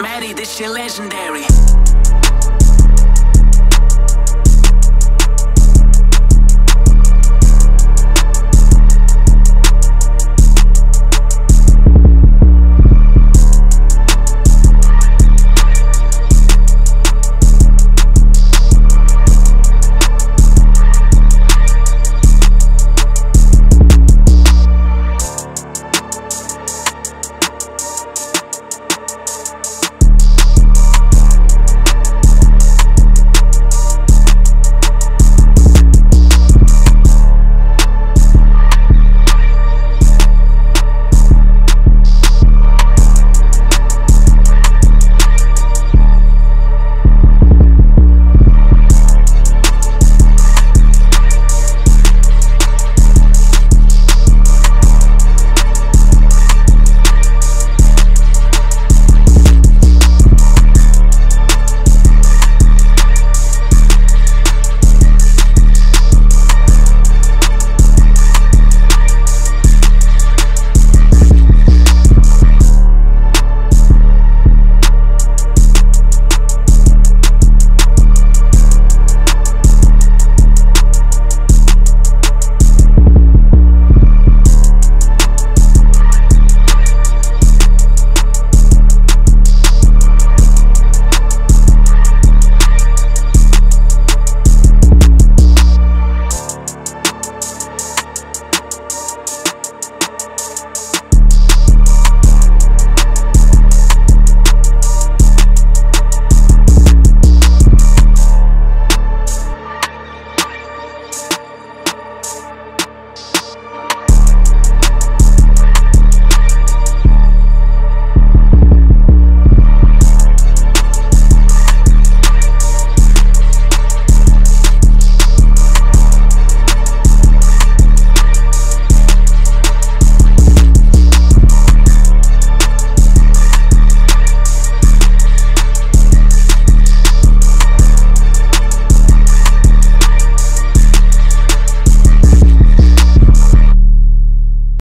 Maddie, this shit legendary.